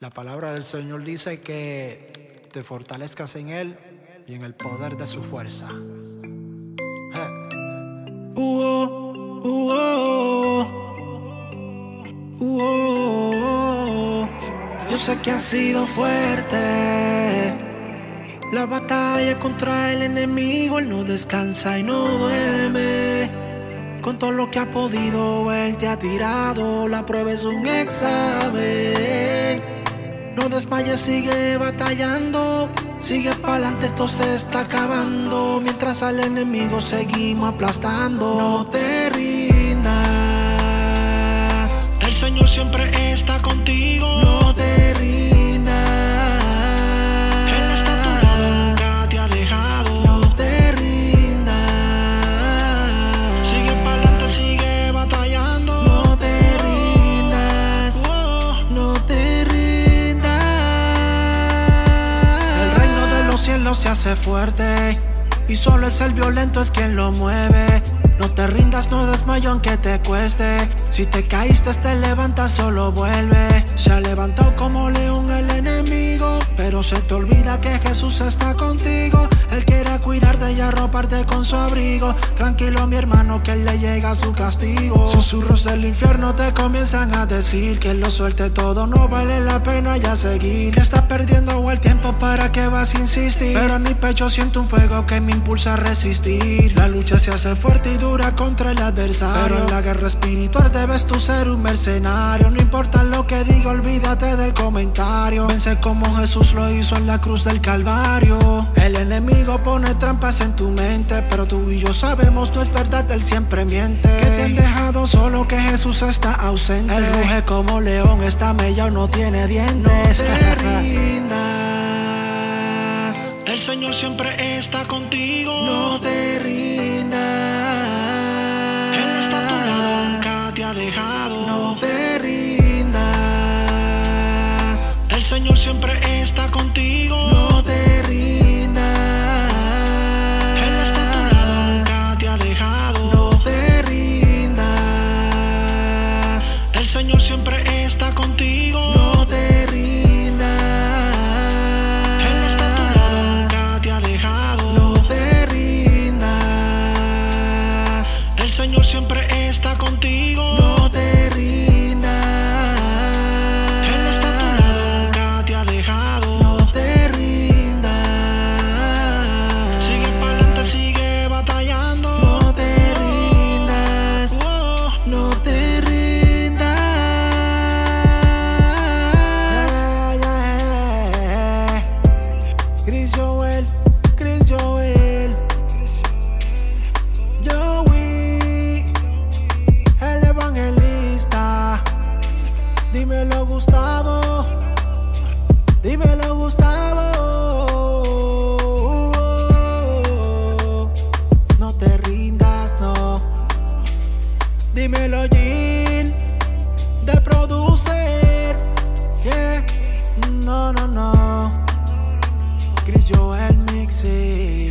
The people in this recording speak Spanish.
La palabra del Señor dice que te fortalezcas en Él y en el poder de su fuerza. Yo sé que ha sido fuerte. La batalla contra el enemigo, él no descansa y no duerme. Con todo lo que ha podido, él te ha tirado. La prueba es un examen. No desmayes, sigue batallando. Sigue pa'lante, esto se está acabando. Mientras al enemigo seguimos aplastando. No te rindas. El Señor siempre está contigo. No te Y solo es el violento es quien lo mueve. No te rindas, no desmayo aunque te cueste. Si te caíste, te levantas, solo vuelve. Se ha levantado como león el enemigo. Pero se te olvida que Jesús está contigo. Él quiere cuidarte y arroparte con su abrigo. Tranquilo, mi hermano, que le llega su castigo. Susurros del infierno te comienzan a decir que lo suelte todo, no vale la pena ya seguir. Que estás perdiendo el tiempo para que vas a insistir. Pero en mi pecho siento un fuego que me impulsa a resistir. La lucha se hace fuerte y dura contra el adversario. Pero en la guerra espiritual debes tú ser un mercenario. No importa lo que diga, olvídate del comentario. Vence como Jesús lo hizo en la cruz del Calvario. El enemigo pone trampas en tu mente, pero tú y yo sabemos no es verdad, él siempre miente. Que te han dejado solo, que Jesús está ausente. Él ruge como león, está mellado, no tiene dientes. No te rindas. el Señor siempre está contigo. No te rindas. Siempre está contigo. No te rindas. Él está a tu lado, nunca te ha dejado. No te rindas. El Señor siempre está contigo. No te rindas. Él está a tu lado, nunca te ha dejado. No te rindas. El Señor siempre está contigo. No Gustavo. Dímelo, Gustavo. No te rindas, no. Dímelo, Gil, de producer. Yeah, no, no, no. Chris Joel Mixing.